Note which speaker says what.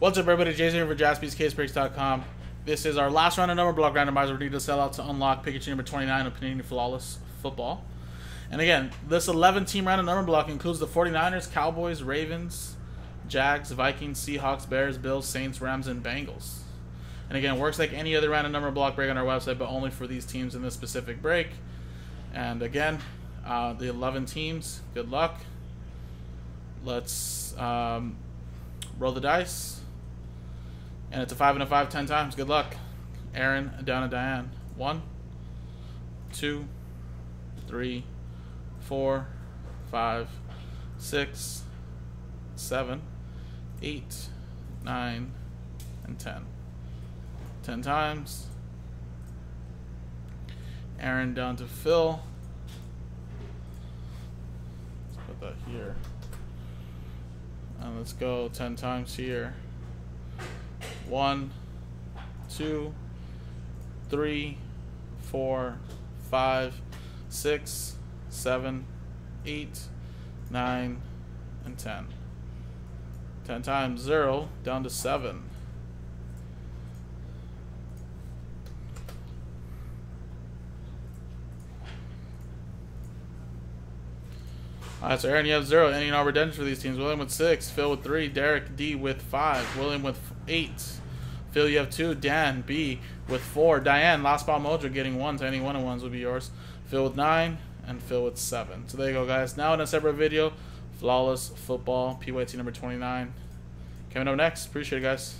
Speaker 1: What's up, everybody? Jason here for JaspysCaseBreaks.com. This is our last round of number block randomizer. We need to sell out to unlock PYT number 29 of Panini Flawless Football. And again, this 11 team random number block includes the 49ers, Cowboys, Ravens, Jags, Vikings, Seahawks, Bears, Bills, Saints, Rams, and Bengals. And again, it works like any other random number block break on our website, but only for these teams in this specific break. And again, uh, the 11 teams, good luck. Let's um, roll the dice. And it's a five and a five, ten times. Good luck. Aaron down to Diane. One, two, three, four, five, six, seven, eight, nine, and ten. Ten times. Aaron down to Phil. Let's put that here. And let's go ten times here. One, two, three, four, five, six, seven, eight, nine, and ten. Ten times zero down to seven. All right, so Aaron, you have zero. Any and all redemption for these teams. William with six, Phil with three, Derek D with five, William with eight. Phil, you have two. Dan B with four. Diane, Last Ball Mojo getting one. So any one of ones would be yours. Phil with nine, and Phil with seven. So there you go, guys. Now in a separate video, Flawless Football, PYT number 29. Coming up next. Appreciate it, guys.